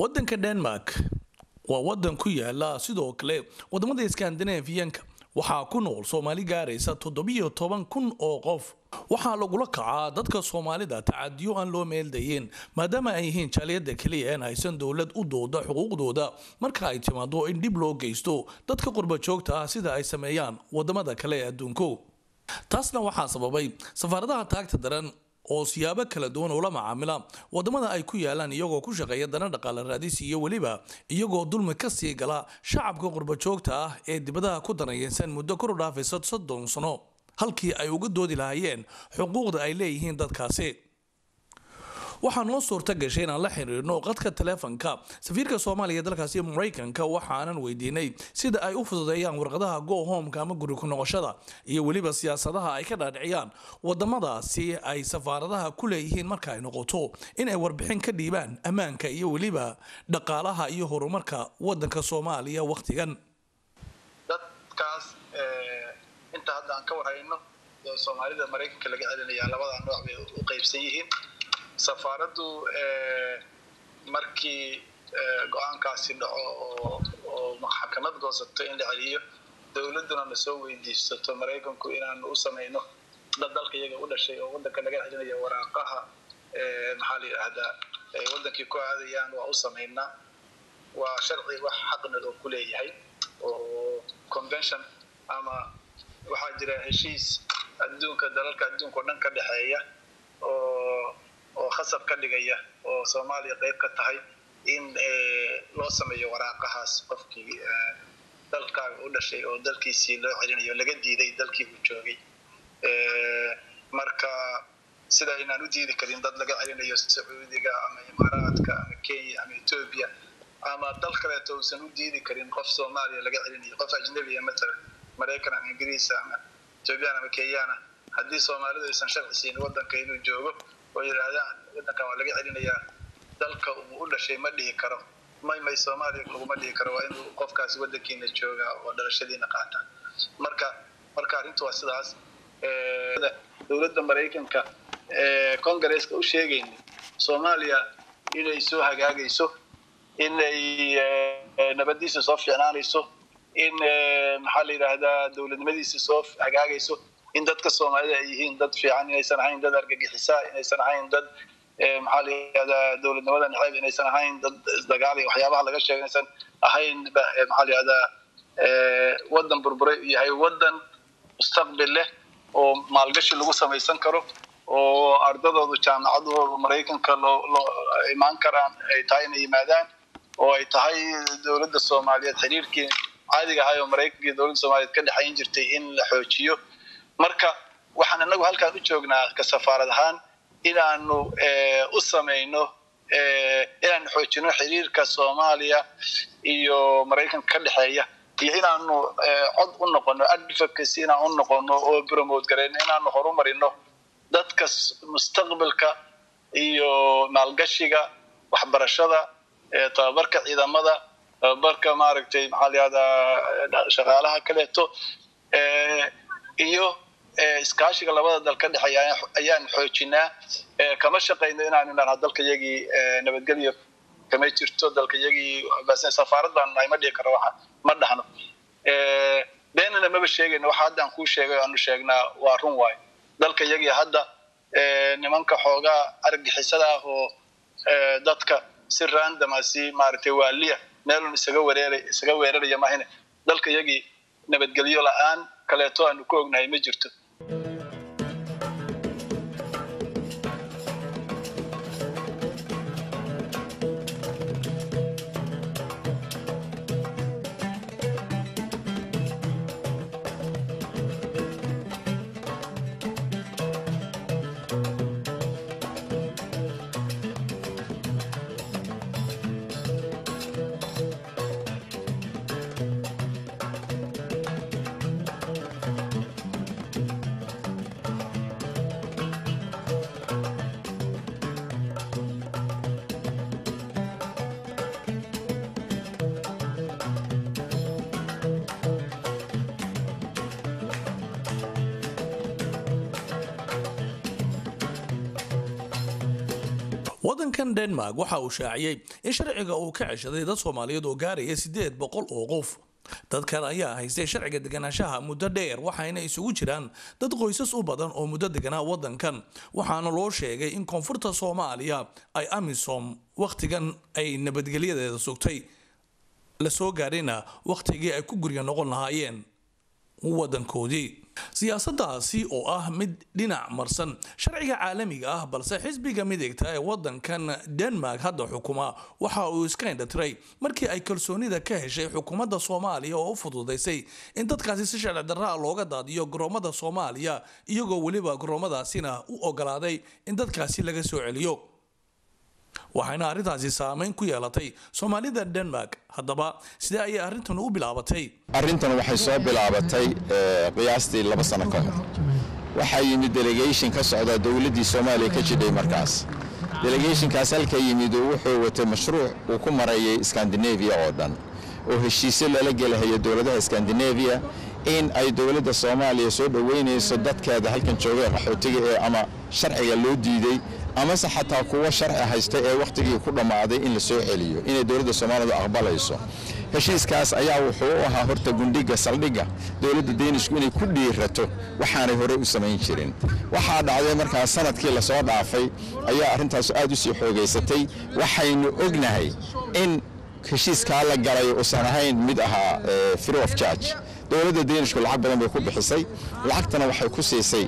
wadanka denmark waa wadan ku yaalla sidoo kale waddamada skandinafiyanka waxaa ku nool soomaali gaaraysa toddobiyo toban kun oo qof. Waxaa lagula kacaa dadka soomaalida tacadiyo aan loo meeldayin maadaama ay yihiin jaaliyada keliya aan haysan dowlad u dooda xuquuqdooda. Marka ay timaado in dhib loo geysto dadka qurba joogta ah sida ay sameeyaan waddamada kale ee adduunku. Taasna waxaa sababay safaaradaha taagta daran oo siyaabo kala duwan ula macaamila. Wadamada ay ku yaalaan iyagoo ku shaqeeya dana dhaqaale raadis iyo weliba iyagoo dulmi ka sii gala shacabka qurbajoogta ah ee dibadaha ku danayeysan muddo kor u dhaafaysa soddon sano. Halkii ay uga doodi lahaayeen xuquuqda ay leeyihiin dadkaasi waxaa noo suurta gashay inaan la xiriirno qadka taleefanka safiirka soomaaliya dalkaasi maraykanka waxaanan weydiinay sida ay u fududeeyaan warqadaha go homeka ama guri ku noqoshada iyo weliba siyaasadaha ay ka dhaadhiciyaan wadamadaasi ay safaaradaha ku leeyihiin marka ay noqoto in ay warbixin ka dhiibaan ammaanka iyo weliba dhaqaalaha iyo horumarka wadanka soomaaliya wakhtigan. Dadkaas inta hadda aan ka warhayno soomaalida maraykanka laga celinayaa labada nooc u qaybsan yihiin safaaraddu markii go'aankaasi dhaco oo oo maxkamad goosato in la celiyo dowladduna na soo weydiisato maraykanku inaanu u samayno dad dalka iyaga u dhashay oo waddanka laga celinayo waraaqaha maxaa la yidhaahdaa waddankii ku aadayaan waa u samaynaa waa sharci wax xaqna loo ku leeyahay oo convention ama waxaa jira heshiis adduunka dalalka adduunka o dhan ka dhexeeya oo oo khasab ka dhigaya oo soomaaliya qayb ka tahay in loo sameeyo waraaqahaas qofkii dalkaaga u dhashay oo dalkiisii loo celinayo laga diiday dalkii uu joogay. Marka sida inaan u diidi karin dad laga celinayo sacuudiga ama imaaraadka ama kenya ama etoobiya ama dal kaleeto uusan u diidi karin qof soomaaliya laga celinayo qof ajnabiya matalan maraykan ama ingiriis ama etoobiyaan ama kenyana haddii soomaalidu aysan sharci siinin waddanka inuu joogo oo yidhaahdaan waddankan waa laga celinayaa. Dalka uu u dhashay ma dhihi karo. May may soomaaliya kuguma dhihi karo waa inuu qofkaasi waddankiina joogaa oo dhalashadiina qaata marka marka arrintu waa sidaas dowladda maraykanka congaresska u sheegayni soomaaliya inay soo hagaagayso inay nabadiisa soo fiicnaanayso in maxaa la yidhaahdaa dowladnimadiisa soo hagaagayso in dadka soomaalida ay yihiin dad fiican inaysan ahayn dad argagixisa inaysan ahayn dad maxaa la yidhahdaa dowladnimada neceyb inaysan ahayn dad isdagaal iyo waxyaabaha laga sheega inaysan ahayn maxaa la yidhahdaa waddan burburay yahay waddan mustaqbil leh oo maalgashi lagu samaysan karo oo ardadoodu jaamacadooda maraykanka loo loo imaan karaan ay tahay inay yimaadaan oo ay tahay dowladda soomaaliyeed xiriirkii caadiga ahay oo maraykanka iyo dowladda soomaaliyeed ka dhexayn jirtay in la xoojiyo marka waxaan inagu halkaan u joognaa ka safaarad ahaan inaanu u samayno inaanu xoojino xiriirka soomaaliya iyo maraykanka ka dhexeeya iyo inaanu cod u noqono advocacy inaan u noqono oo promote garayno inaanu horumarino dadka mustaqbalka iyo maalgashiga waxbarashada tababarka ciidamada tababarka maaragtay maxaa layihahdaa shaqaalaha kaleeto iyo iskaashiga labada dal ka dhexeeya ayaan xoojinaa kama shaqayno inaanu idhahnaa dalka iyagii nabadgelyo kama jirto dalka iyagii safaarad baanu nahay ma dhihi karo waxa ma dhahno. Beenana maba sheegayno waxa hadda aan kuu sheegay aanu sheegnaa waa run waayo dalka iyagii hadda nimanka xoogaa argixisada ah oo dadka si randoma si maaragtay waaliya meelun isaga wereeray isaga weeraraya mahine dalka iyagii nabadgelyo la'aan kaleeto aanu ku ognahay ma jirto wadankan denmark waxa uu shaaciyey in sharciga uu ka ceshaday dad soomaaliyeed oo gaaraya sideed boqol oo qof. Dadkan ayaa haystay sharciga deganaanshaha muddo dheer waxayna isugu jiraan dad qoysas u badan oo muddo deganaa wadankan waxaana loo sheegay in koonfurta soomaaliya ay amisom wakhtigan ay nabadgelyadeeda sugtay. Lasoo gaarina wakhtigii ay ku gurya noqon lahaayeen wadankoodii siyaasadaasi oo ah mid dhinac marsan sharciga caalamiga ah balse xisbiga midigta ee wadankan denmark hadda xukuma waxa uu iska indhatiray markii ay kalsoonida ka heshay xukuumadda soomaaliya oo u fududaysay in dadkaasi si sharci darraa looga daadiyo garoomada soomaaliya iyagoo weliba garoomadaasina u ogolaaday in dadkaasi laga soo celiyo waxayna arrintaasi saameyn ku yeelatay soomaalida denmark. Haddaba sidee ayay arrintan u bilaabatay? Arrintan waxay soo bilaabatay qiyaastii laba sano ka hor. Waxaa yimid delegation ka socda dowladdii soomaaliya ka jidhay markaas. Delegationkaas halka yimid wuxuu watay mashruuc uu ku marayay skandinaviya oo dhan oo heshiisyo lala gelahayo dowladaha skandinaviya in ay dowladda soomaaliya soo dhoweynayso dadkeeda halkan joogay qaxootiga ee ama sharciga loo diiday amase xataa kuwa sharci haysta ee wakhtigii ku dhammaaday in la celiyo inay dowladda soomaalidu aqbalayso. Heshiiskaas ayaa wuxuu u ahaa horta gundhiga saldhigga. Dowladda deenishku inay ku dhiirato waxaanay horey u samayn jirin. Waxaa dhacday markaas sannadkii la soo dhaafay ayaa arrintaas aad u xoogaysatay waxaynu ognahay in heshiiskaa la galay uusan ahayn mid ahaa free of charge. Dowladda deenishku lacag badan bay ku bixisay. Lacagtana waxay ku siisay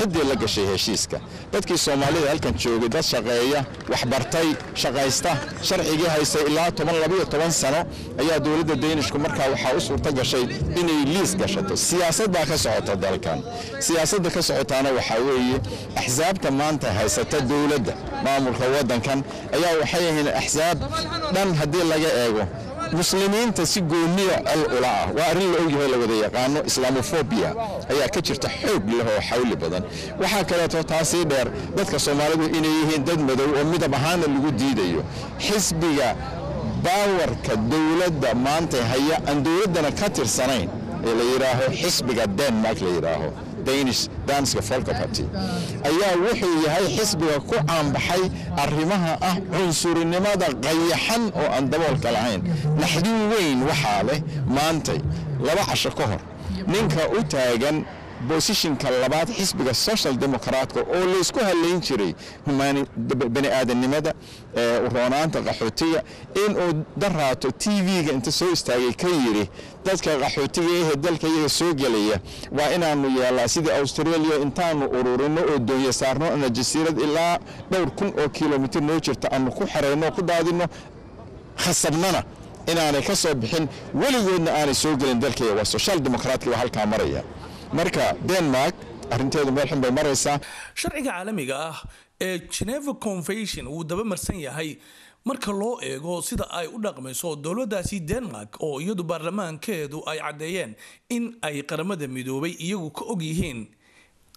ciddii la gashay heshiiska. Dadkii soomaalida halkan joogay dad shaqeeya waxbartay shaqaysta sharcigii haystay ilaa toban labayo toban sano ayaa dowladda daynishku markaa waxaa u suurto gashay inay liis gashato. Siyaasad baa ka socota dalkan. Siyaasadda ka socotaana waxaa weeye axsaabta maanta haysata dowladda. Maamulka waddankan ayaa waxay ahayn axsaab dhan haddii laga eego muslimiinta si gooniya col ula waa arrin la ogyahay la wada yaqaano. Islaamofobia ayaa ka jirta xoog leh oo xawli badan. Waxaa kaleeto taasii dheer dadka soomaalidu inay yihiin dad madow oo midab ahaana lagu diidayo. Xisbiga baawarka dowladda maanta haya aan dowladdana ka tirsanayn ee la yidhaaho xisbiga denmark la yidhaaho danish danska folkaparty ayaa wuxuu yahay xisbiga ku caanbaxay arrimaha ah cunsurinimada qayaxan oo aan daboolka lahayn. Naxdin weyn waxaa leh maantay laba casho ka hor. Ninka u taagan bosishinka labaad xisbiga social democraatka oo laysku halayn jiray bani aadamnimada roonaanta qaxootiga inuu daraato t v-ga inta soo istaagay ka yidhi dadka qaxootiga ehe dalka iyaga soo gelaya waa inaanu yeelaa sidii australia intaanu ururino oo doonya saarno ana jasiirad ilaa dhowr kun oo kilomitr noo jirta aanu ku xerayno ku daadino khasabnana inaanay ka soo bixin weligoodna aanay soo gelin dalkaya waa social democraatka waa halkaa maraya marka denmark arrinteedu meel xun bay maraysaa. Sharciga caalamiga ah ee geneva convention wuu dabamarsan yahay marka loo eego sida ay u dhaqmayso dowladaasi denmark oo iyadu baarlamaankeedu ay caddeeyeen in ay qaramada midoobay iyagu ka og yihiin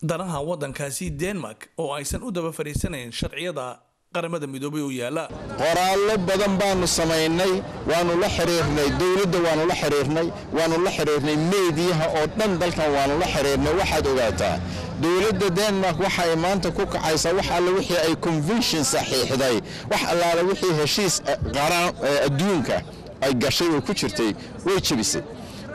danaha wadankaasi denmark oo aysan u daba fariisanayn sharciyada qaramada midoobay u yaalla. Qoraallo badan baanu samaynay waanu la xiriirnay dowladda waanu la xiriirnay waanu la xiriirnay meediyaha oo dhan dalkan waanu la xiriirnay. Waxaad ogaataa dowladda denmark waxa ay maanta ku kacaysaa wax alle wixii ay convention saxiixday wax allaale wixii heshiis qaraan adduunka ay gashay oo ku jirtay way jebisay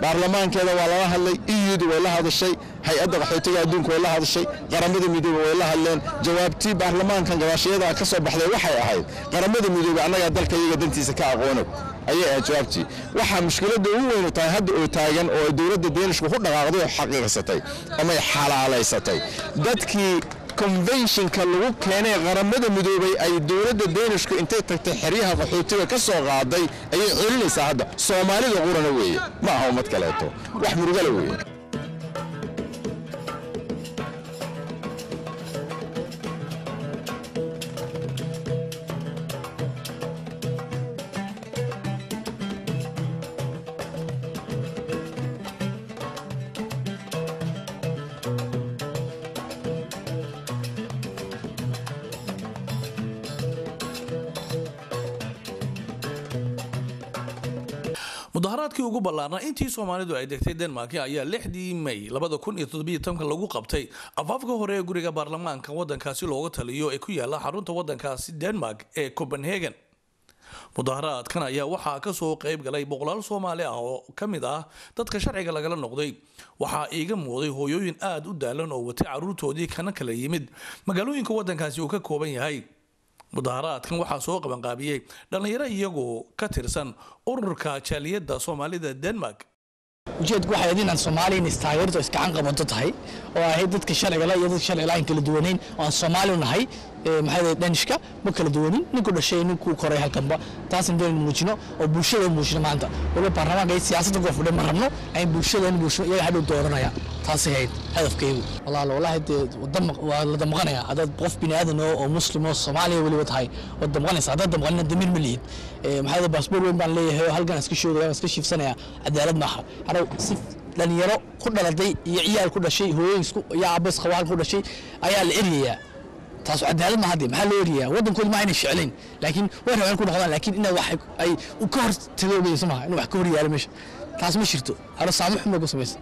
baarlamaankeeda waa lala hadlay iyudu way la hadashay hay'adda qaxootiga adduunka way la hadashay qaramada midoobe way la hadleen. Jawaabtii baarlamaankan gabaashayada ka soo baxday waxay ahayd qaramada midoobe annagaa dalka iyaga dantiisa ka aqoonog ayay ahayd jawaabtii waxaa mushkiladda ugu weynu tahay hadda oo taagan oo dowladda deenishku ku dhaqaaqday oo xaqiiqsatay amay xalaalaysatay dadkii conventionka lagu keenay qaramada midoobay ay dowladda deenishku intay tagtay xeryaha qaxootiga ka soo qaaday ayay celinaysaa hadda soomaalida qurana weeye. Ma aha ummad kaleeto. Wax murugala weeye ugu ballaarnaa. Intii soomaalidu ay degtay denmark ayaa lixdii may labada lagu qabtay afaafka hore ee guriga baarlamaanka waddankaasi looga taliyo ee ku yaalla xarunta waddankaasi denmark ee copenhagen. Mudaharaadkan ayaa waxaa ka soo qayb galay boqolaal soomaali ah oo ka mid ah dadka sharciga lagala noqday. Waxaa iiga muuqday hooyooyin aada u daalan oo watay caruurtoodii kana kala yimid. Magaalooyinka waddankaasi uu ka kooban yahay mudaharaadkan waxaa soo qabanqaabiyey dhallinyaro iyagoo ka tirsan ururka jaaliyadda soomaalida denmark. Ujeedku waxay ahayd inaan soomaaliya in istaageerto iskacan qabato tahay oo ahayd dadka sharcigala iyo dadka sharcigala aan kala duwanayn oo aan soomaali nahay dhanishka ma kala duwanin? Ninku dhashay ninkuu koray halkanba taasna doon muujino oo bulshada muujino maanta. Waliba baarlamaanka iyo siyaasadda fadhiya ma rabno ayn bulshada bulsho iyaga hadhow dooranaya. Taasay ahayd hadafkaygu. Walaalo wallaahi dee waa la damqanaya. Haddaad qof bini aadan oo oo muslim oo soomaaliya weliba tahay waad damqanaysa. Haddaad damqanina damiir ma lihid maxaa baasboor weyn baan leeyahay oo halkan iska shoogaya iska shiifsanaya cadaalad maaha. Hadhow si dhalinyaro ku dhaladay iyo ciyaal ku dhashay hooyooyin iyo aabas qabaal ku dhashay ayaa la eryayaa taas cadaalad ma hadde maxaa loo eryayaa waddankooda ma ayna jeclayn laakiin way rabeen ku noqdaan laakiin ina wax ay ka hor tagoogayso maaha in wax ka hor yaalo meesha. Taas ma jirto haro saamo xun bay ku samaysa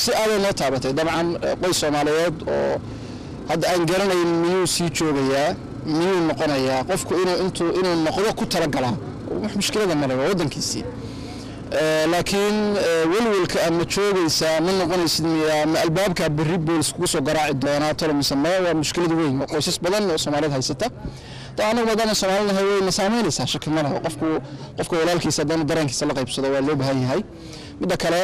si aaday noo taabatay dabcan qoys soomaaliyeed oo hadda aan garanayn miyuu sii joogayaa miyuu noqonayaa qofku inuu intuu inuu noqdo ku talagalaa wax mushkilada male waa waddankiisii laakiin welwelka aad ma joogaysaa ma noqonaysid miyaa ma albaabkaa berri boolis kugu soo garaaci doonaa talo mise ma waa mushkilad weyn oo qoysas badan oo soomaaliyeed haysata. Anagu maadaama soomaalinahay wayna saameynaysaa shaki ma leho qofku qofka walaalkiisa haddana dareenkiisa la qaybsado waa loo baahan yahay. Midda kale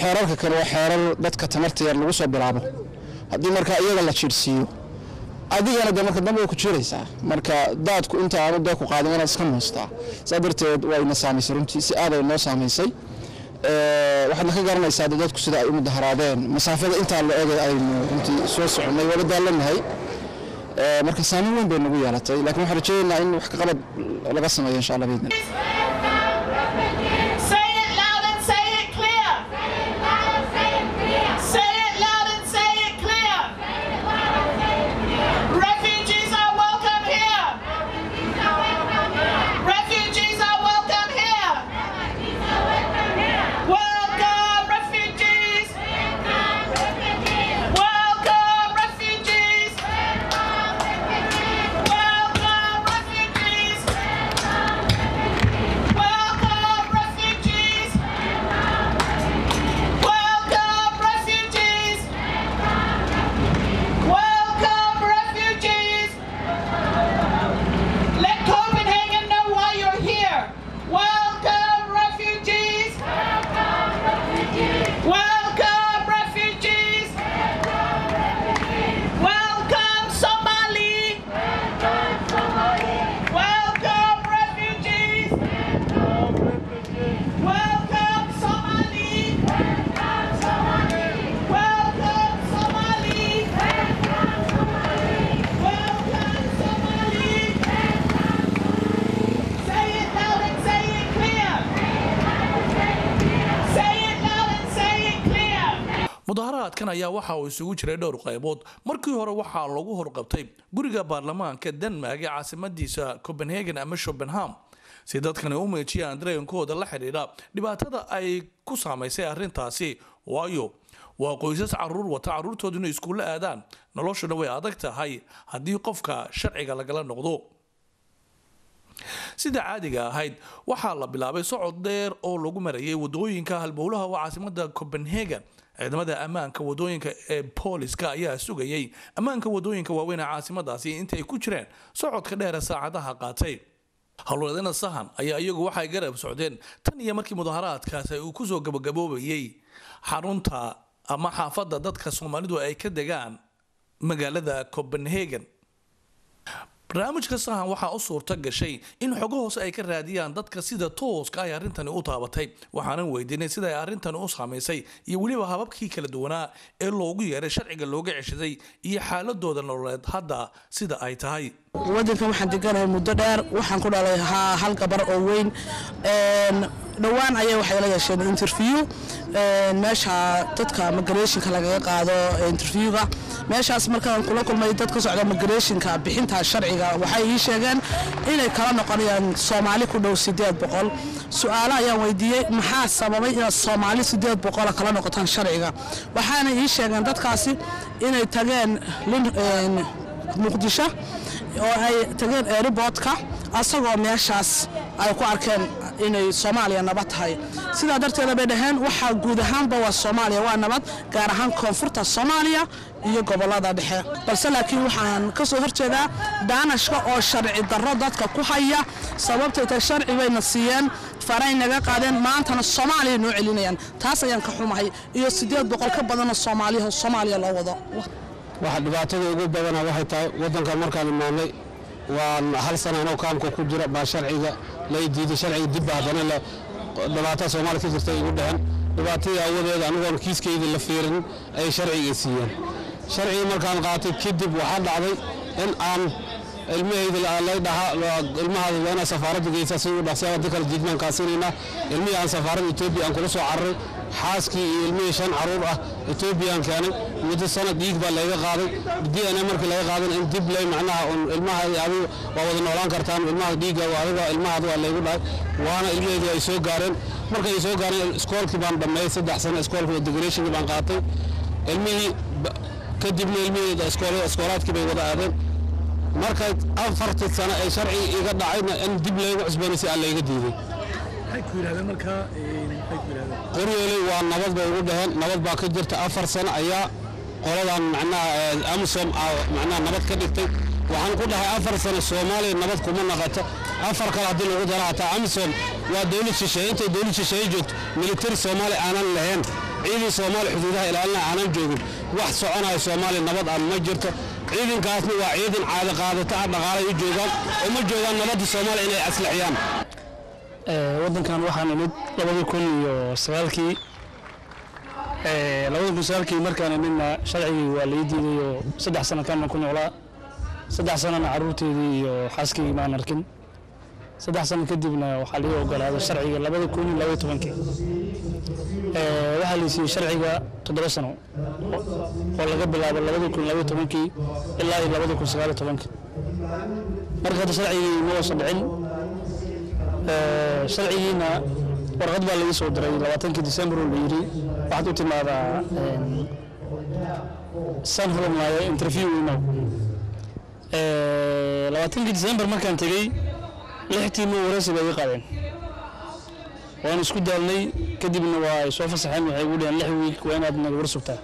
xeerarka kale waa xeerar dadka tamarta yar lagu soo bilaabo. Haddii marka iyaga la jiirsiiyo adigana de marka dambe ku jiraysaa. Marka daadku inta aanu dee ku qaadin inaad iska moostaa saa darteed wayna saamaysay runtii si aaday noo saamaysay. Waxaadna ka garanaysaa dadku sida ay u mudaharaadeen masaafada intaa la egay aynu runtii soo soconnay waaba daalanahay. Marka saameyn weyn bay nagu yeelatay laakiin waxaan rajeynaynaa in wax ka qabad laga sameeyo insha allah biidna waxa uu isugu jiray dhowr qaybood. Markii hore waxaa lagu horqabtay guriga baarlamaanka denmark ee caasimadiisa copenhagen ama shopenham si dadkani u muujiyaan dareenkooda la xidhiidha dhibaatada ay ku saamaysay arrintaasi waayo. Waa qoysas carruur wata caruurtoodu inay aadaan. Noloshuna way adag tahay haddii qofka sharciga lagala noqdo. Sida caadiga ahayd waxaa la bilaabay socod dheer oo lagu marayay waddooyinka halbowlaha waa caasimada copenhagen ciidamada ammaanka waddooyinka ee booliska ayaa sugayay. Ammaanka waddooyinka waaweyn ee caasimadaasi intay ku jireen socodka dheere saacadaha qaatay. Howlwadana sahan ayaa iyagu waxay garab socdeen tan iyo markii mudaharaadkaasi uu ku soo gabagaboobayay. Xarunta ama xaafadda dadka soomaalidu ay ka degaan magaalada copenhagen barnaamijka sahan waxaa u suurta gashay in xogo hoose ay ka raadiyaan dadka sida tooska ay arrintani u taabatay waxaanan weydiinay sida ay arrintani u saamaysay iyo weliba hababkii kala duwanaa ee loogu yeeray sharciga looga ceshaday iyo xaaladooda nololeed hadda sida ay tahay. Waddankan waxaan deganahay muddo dheer waxaan ku dhalay hal gabar oo weyn dhowaan ayay waxay la yeesheen interview. Meesha dadka migrationka lagaga qaado interviewga. Meeshaas markaan kula kulmay dad ka socda migrationka bixinta sharciga waxay ii sheegeen inay kala noqonayaan soomaali ku dhow sideed boqol. Su'aalo ayaan weydiiyey maxaa sababay inaad soomaali sideed boqola kala noqotaan sharciga? Waxaana ii sheegeen dadkaasi inay tageen muqdisho oo ay tageen airboodka asagoo meeshaas ay ku arkeen inay soomaaliya nabad tahay. Sidaa darteeda bay dhaheen waxaa guud ahaanba waa soomaaliya waa nabad gaar ahaan koonfurta soomaaliya iyo gobollada dhexe. Balse laakiin waxaan ka soo horjeedaa daanashka oo sharci darro dadka ku haya sababtay tahay sharci bayna siiyeen faray naga qaadeen maantana soomaaliya noo celinayaan. Taas ayaan ka xumahay iyo sideed boqol ka badanoo soomaaliya soomaaliya loo wado. Waxa dhibaatada ugu badana waxay tahay waddanka markaan imaanay waan hal sana anoo kaamka ku jira baa sharciga lay diiday sharciga dibba haddana la dhibaatada soomaaliya ka jirta igu dheheen dhibaatadii awadeed anigoon kiiskayda la fiirin ay sharciga siiyeen. Sharcigii markaan qaatay kadib waxaa dhacday in aan ilmahayda lay dhahaa ilmahaada waa inaad safaaradda geysaa si u dhaqsi wadda kale jidmaan kaasinaynaa ilmihii aan safaaradda etoobiya aan kula soo cararay xaaskii iyo ilmihii shan carruur ah etoobiyaan keenay. Muddo sanad dhiig baa layga qaaday. D n a markii laga qaadan in dib lay macnaha un ilmaha adigu waa wada noolaan kartaan. Ilmaha dhiigga adiga ilmahaada waa laygu dhahay. Waana ilmaheedii ay soo gaareen. Markay ay soo gaareen iskoolkii baan dhammeeyey saddex sano iskoolkii integrationkii baan qaatay. Ilmihii kadibna ilmihii iskoolaadkii bay wada aadeen. Marka afartii sano ay sharci iga dhacayna in dib laygu cusboonaysay aan layga diiday qoryooley waa nabad bay ugu dhaheen. Nabad baa ka jirta. Afar sano ayaa qoladan macnaha amisom macnaha nabad ka dhigtay. Waxaan ku dhahay afar sano soomaaliya nabad kuma naqato. Afar kale haddii lagu dara hataa amisom waa dowlad shisheeye intay dowlad shisheeye joogto. Militari soomaaliya aanan lahayn. Ciidan soomaaliya xuduudaha ilaalina aanan joogin. Wax soconayo soomaaliya nabad aan ma jirto. Ciidankaasna waa ciidan caadi qaadata ah dhaqaalay u joogaan. Uma joogaan nabadda soomaaliya inay aslixiyaan waddankan waxaan imid labadii kun iyo sagaalkii. Labadii kun sagaalkii markaan imidna sharcigii waa lai diiday oo saddex sano kaana ku noolaa saddex sanona carruurteedii iyo xaaskii maan arkin. Saddex sano kadibna waxaa lii ogolaaday sharciga labada kun iyo labaiyo tobankii. Waxaa la siiyey sharciga toddoba sano oo laga bilaabo labada kun labaiyo tobankii ilaa iyo labada kun sagaaliyo tobankii. Marka hadda sharcigii ma wasa dhicin sharcigiina warqad baa laii soo diray labaatankii december oo la yidhi waxaad u timaadaa san rabamaayo interview inow labaatankii december markaan tegey lixtii ma wareysi bay ii qaadeen. Waan isku daalnay kadibna waa ay soo fasaxeen waxay igu dheheen lix wiig waa inaad naga war sugtaa.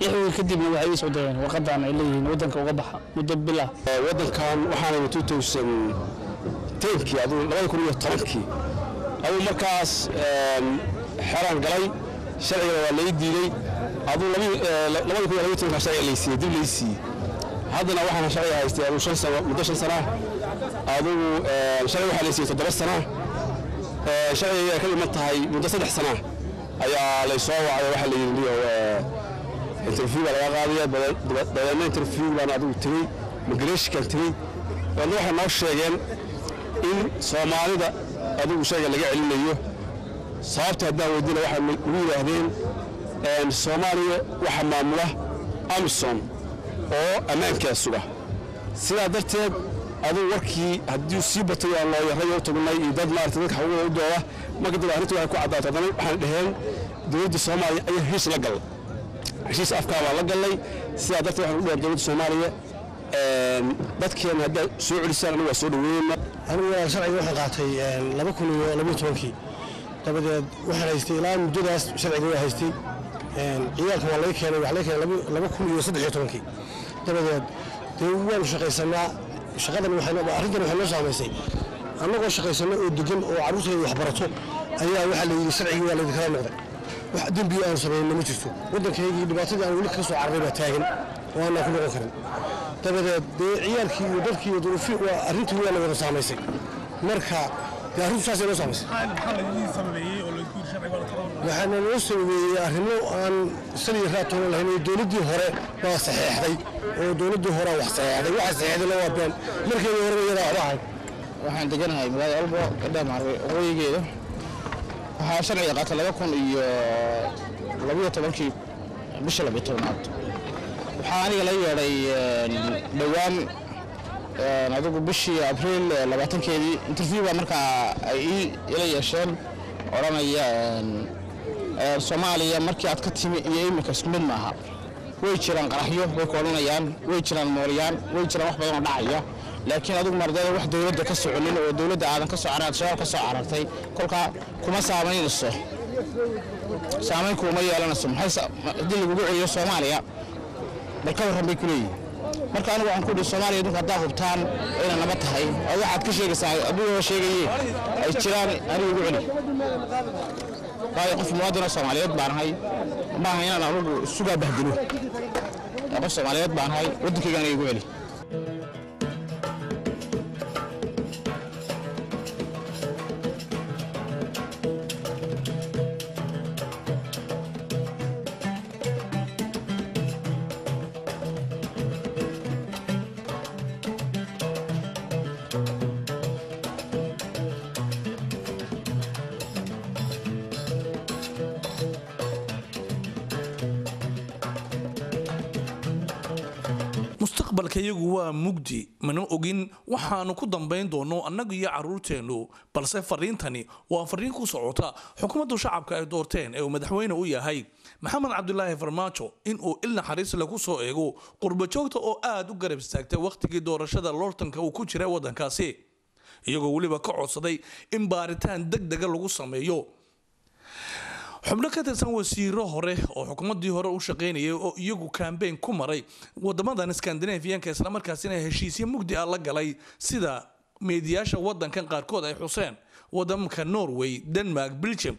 Lix wiig kadibna waxay ii soo direen warqadan ay leeyihiin waddanka uga baxa muddo bil ah. Waddankan waxaana 2000 tenkii aduu labada kun iyo tobankii aduu markaas xeraan galay sharcigana waa lay diiday aduu labada kun iyo labaiyo tobankaa sharciga laysiiyey dib lay siiyey haddana waxaan sharciga haystay aduu shan sano muddo shan sana adugu sharciga waxaa laysiiyey toddoba sana sharciga ka dhiman tahay muddo saddex sana ayaa lay soo wacay waxaa la yidhi interview baa laga qaadaya dabeedna interview baan adigu tegey migrationkan tegey. Dabeedna waxay noo sheegeen in soomaalida adigu shayga laga celinayo. Sababta haddaan weydina waxay ugu yidhaahdeen soomaaliya waxa maamula amisom oo ammaankaa suga. Sidaa darteed adugu warkii haddii sii batay aan loo yaray u tagnay iyo dad maarata dadka xaguga u dooda marka dib arrintu waxay ku caddaato haddana waxaan dhaheen dowladda soomaaliya ayaa heshiis la gallay. Heshiis afkaa baa la gallay. Sidaa darteed waxaan u dhaheen dowladda soomaaliya dadkeena haddaad soo celisaan anigu waa soo dhaweynayna anigu sharciga waxaan qaatay laba kun iyo labaiyo tobankii. Dabadeed waxaan haystay ilaa muddadaas sharciga waa haystay. Ciyaalka waa laga keenay waxaa laga keenay laba kun iyo saddex iyo tobankii. Dabadeed dee waanu shaqaysanaa shaqadan arrintan waxay noo saamaysay. Annagoo shaqaysano oo degan oo carruurteeda wax barato ayaa waxaa la yidhi sharcigii waa laydinkala noqday. Wax dembi aanu samayna ma jirto. Waddankaygii dhibaatadii aan weli ka soo carray baa taagan oo aanaan ku noqon karin dabadeed dee ciyaalkii iyo dadkii iyo duruufii waa arrintii waa la wada saamaysay. Marka dee arrintu saasay noo saamaysay? Waxaana noo sababeeyey arrimo aan saliya raatoona lahayn oo dowladdii hore baa saxeexday oo dowladdii hore wax saxeexday waxa saxeexday la waa been markeedii horeba iyadaa waxba ahayd. Waxaan deganahay magaalada albo gadhaa maaragay waqooyigeeda waxaa sharciga qaatay laba kun iyo labiyo tobankii bisha labiyo tobnaad waxaa aniga la yeedhay dhowaan adigu bishii abriil labaatankeedii. Interview baa markaa ay ii ila yeesheen odhanaya soomaaliya markii aad ka timi iyo iminka isku mid maaha. Way jiraan qaraxyo way ku odhanayaan way jiraan mooryaan way jiraan wax badan oo dhacaya. Laakiin adigu mardada wax dowladda ka soconin oo dowladda aadan ka soo shabaab ka soo carartay kolkaa kuma saamaynayso saamayn kuuma yeelanayso haddii lagugu celiyo soomaaliya bal ka warran bay ku leeyihiin marka anigu waxaan ku dhihi soomaaliya idinku haddaa hubtaan inay nabad tahay. Oo waxaad ka sheegaysaa adigoo sheegayee ay jiraan anigu igu celi waayo qof muwaadinoo soomaaliyeed baan ahay. Maaha inaan anugu isugaa bahdilo. Qof soomaaliyeed baan ahay waddankayga aniga igu celi mustaqbalka iyagu waa mugdi. Mana ogin waxaanu ku dambayn doono annaga iyo caruurteennu balse fariintani waa fariin ku socota xukuumaddu shacabka ay doorteen ee uu madaxweyne u yahay. Maxamed cabdulaahi farmaajo inuu il naxariis lagu soo eego qurbajoogta oo aada u garab istaagtay wakhtigii doorashada loortanka uu ku jira waddankaasi iyagoo weliba ka codsaday in baaritaan deg dega lagu sameeyo xubno ka tirsan wasiiro hore oo xukuumadii hore u shaqaynayay oo iyagu kambeyn ku maray wadamadan skandinafiyanka islamarkaasina heshiisyo mugdi ah la galay sida meediyaasha wadankan qaarkood ay xuseen wadamka norway denmark belgium.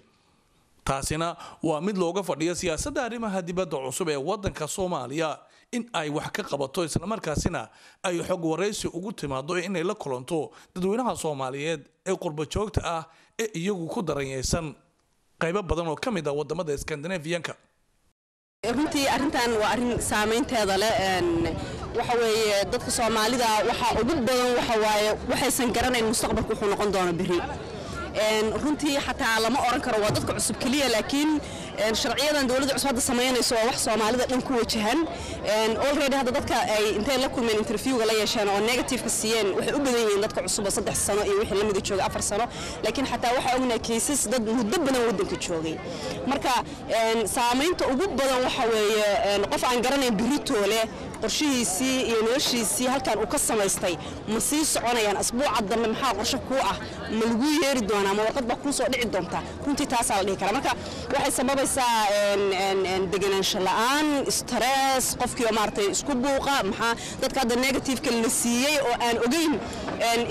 Taasina waa mid looga fadhiyo siyaasadda arrimaha dibadda cusub ee wadanka soomaaliya in ay wax ka qabato islamarkaasina ay xog waraysi ugu timaado inay la kulanto dadweynaha soomaaliyeed ee qurbajoogta ah ee iyagu ku daranyaysan qaybo badan oo ka mid ah waddamada skandinafiyanka runtii arrintan waa arrin saamaynteeda leh waxa weeye dadka soomaalida waxaa ugu badan waxa waaye waxaysan garanayn mustaqbalku wuxuu noqon doono berri runtii xataa lama oran karo waa dadka cusub keliya laakiin sharciyadan dowladda cusub hadda samaynayso waa wax soomaalida dhan ku wajahan. Already hadda dadka ay intay la kulmeen interviewga la yeesheen oo negativeka siiyeen waxay u badan yihiin dadka cusub oo saddex sano iyo wixii lamida jooga afar sano. Laakiin xataa waxaa ognahay cases dad muddo badan waddanka joogay. Marka saamaynta ugu badan waxa weeye qof aan garanayn biritoole qorshihiisii iyo noloshiisii halkan uu ka samaystay. Ma sii soconayaan asbuuca dambe maxaa qorshe kuu ah? Ma laguu yeeri doonaa? Ma warqad baa kuu soo dhici doonta runtii taasaa la dhihi karaa. Marka waxay sababaysaa deganaansho la'aan stress qofkii oo maaragtay isku buuqa maxaa dadka hadda negativeka la siiyey oo aan ogeyn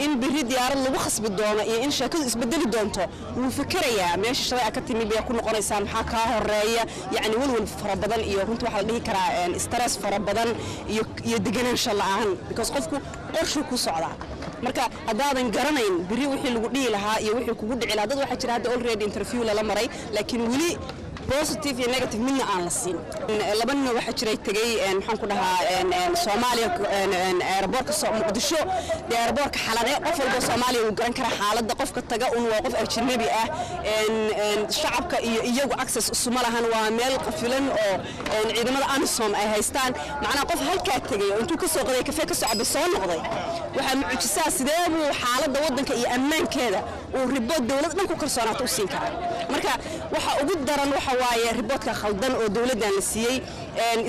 in biri diyaarad lagu khasbi doono iyo in sheekadu isbedeli doonto wuu fikerayaa meesha shalay a ka timid bay ku noqonaysaa maxaa kaa horreeya? Yacni welwel fara badan iyo runtii waxaa la dhihi karaa stress fara badan iyo deganaansho la'aan because qofku qorshuu ku socdaa. Marka haddaadan garanayn biri wixii lagu dhihi lahaa iyo wixii kugu dhici lahaa dad waxaa jira hadda already interview lala maray laakiin weli positive iyo negative midna aan la siin. Laba nin waxaa jiray tegey maxaan ku dhahaa soomaaliya aeroboortka muqdisho dee aeroboortka xalane qof walba soomaaliya wuu garan karaa xaaladda qofka taga un waa qof ajnabi ah. Shacabka iyo iyagu access isuma lahan waa meel qafilan oo ciidamada amisom ay haystaan. Macnaha qof halkaa tegey oo intuu ka soo qaday kafee ka soo cabay soo noqday. Waxaa mucjisaa sidee buu xaaladda waddanka iyo ammaankeeda uu ribood dowlad dhan ku kalsoonaata u siin karaa marka waxa ugu daran waxa waaye riboodka khaldan oo dowladdan la siiyey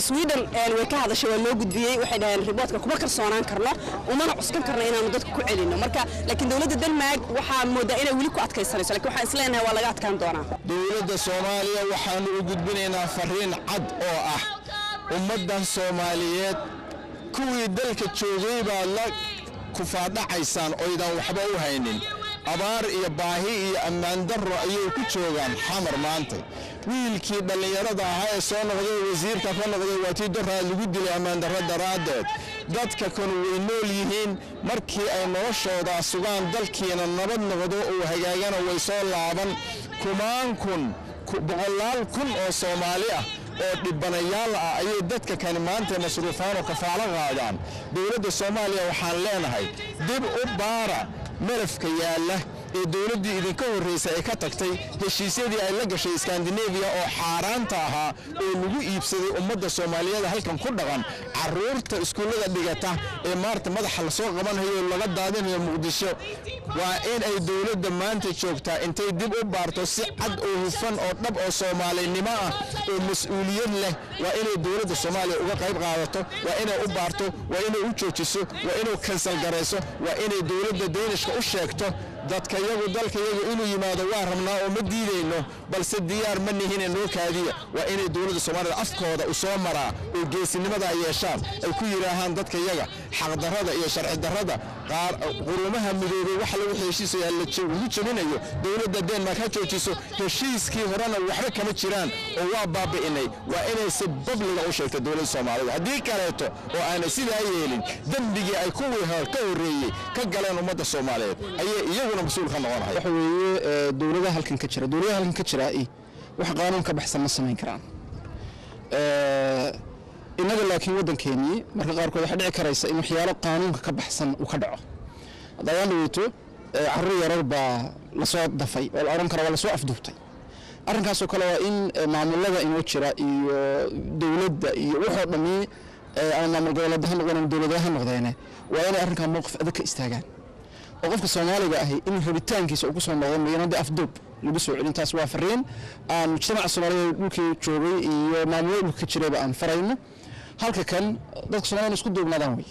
sweden way ka hadashay waa loo gudbiyey. Waxay dhaheen riboodka kuma kalsoonaan karno umana cuskan karno inaanu dadka ku celino. Marka laakiin dowladda denmark waxaa moodaa inay weli ku adkaysanayso laakiin waxaan isleenahay waa laga adkaan doonaa. Dowladda soomaaliya waxaanu u gudbinaynaa fariin cad oo ah ummaddan soomaaliyeed kuwii dalka joogay baad la kufaadhacaysaan oydan waxba u haynin abaar iyo baahi iyo ammaan darro ayay ku joogaan xamar maanta. Wiilkii dhallinyarada ahaa ee soo noqday wasiirka ka noqday waa tii daraa lagu dilay ammaan darro daraaddeed. Dadka kanu way nool yihiin markii ay noloshoodaa sugaan dalkiina nabad noqdo uu hagaagana way soo laaban. Kumaan kun boqolaal kun oo soomaali ah oo dhibanayaal ah ayay dadka kani maanta masruufaan oo kafaalo qaadaan dowladda soomaaliya waxaan leenahay dib u baara malafka yaalla ee dowladdii idinka horraysay ay ka tagtay heshiisyadii ay la gashay skandinabiya oo xaaraanta ahaa oo lagu iibsaday ummadda soomaaliyeed halkan ku dhaqan carruurta iskuullada dhigata ee maarta madaxa la soo qabanayo oo laga daadinayo muqdisho. Waa in ay dowladda maanta joogtaa intay dib u baarto si cad oo hufan oo dhab oo soomaalinimo ah oo mas'uuliyad leh. Waa inay dowladda soomaaliya uga qayb qaadato waa inay u baarto waa inay u joojiso waa inuu kansal garayso waa inay dowladda daynishka u sheegto dadka yagu dalka yagu inuu yimaado waa rabnaa oo ma diidayno balse diyaar ma nihine noo kaadiya waa inay dowladda soomaalida afkooda u soo maraa oo geesinimada ay yeeshaan ay ku yidhaahaan dadka yaga xaqdarrada iyo sharci darrada qurumaha midoobay wax lagu heshiisaya lagu jebinayo dowladda denmark ha joojiso heshiiskii horena waxba kama jiraan oo waa baabi'inay. Waa inay si babliga u sheegto dowladda soomaalida haddii kaleeto oo aanay sidaa yeelin dembigii ay kuwii ka horreeyey ka galeen ummadda soomaaliyeed ayay iyaguna mas'uul ka noqonaya waxa weeye dowladaha halkan ka jira dowladaha halkan ka jira wax qaanuun ka baxsan ma samayn karaan innaga laakiin waddankeenii marka qaarkood waxaa dhici karaysa in waxyaalo qaanuunka ka baxsan uu ka dhaco. Haddayaan dhaweyto carruur yarar baa la soo dafay oo la odhan kara waa la soo afduubtay. Arrinkaasoo kale waa in maamulada inoo jira iyo dowladda iyo waxoo dhammi ama maamul goboleeda ha noqdeen ama dowladaha ha noqdeene waa inay arrinkaa mowqif adag ka istaagaan. Oo qofka soomaaliga ahi in rabitaankiisa uu ku soo noqdo mayanada afduub lagu soo celin taas waa fariin aan mujtamaca soomaaliyeed dhulkii joogay iyo maamulada dhulka ka jirayba aan farayno halka kan dadka soomaaliyed isku duubnaadaan wey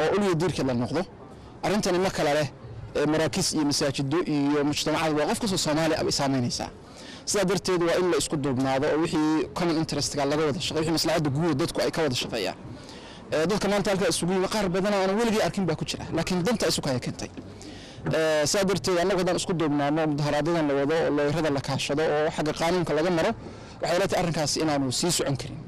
oo uliya diirkeed la noqdo. Arrintani ma kale leh maraakiis iyo masaajido iyo mujtamacad waa qof kastoo soomaali ah bay saamaynaysaa sidaa darteed waa in la isku duubnaado oo wixii common interestga laga wada shaqeey wixii maslaxadda guud dadku ay ka wada shaqeeyaan dadka maanta halkaa isugu yimi qaar badan aan weligii arkin baa ku jira laakiin danta isu kaya keentay sidaa darteed annagu haddaan isku duubnaano mudaharaadyada la wado oo looyrada la kaashado oo xagga qaanuunka laga maro waxay la tahay arrinkaas inaanu sii socon karin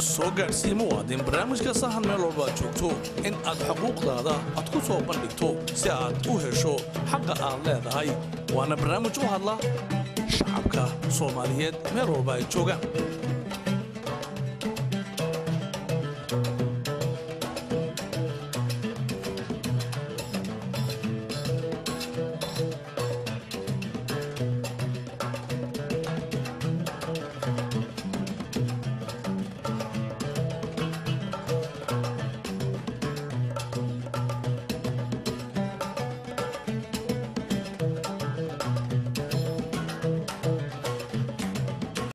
soo gaadhsii muwaadin barnaamijka sahan meel walba aad joogto. In aad xuquuqdaada aad ku soo bandhigto si aad u hesho xaqa aad leedahay. Waana barnaamij u hadla shacabka soomaaliyeed meel walba ay joogaan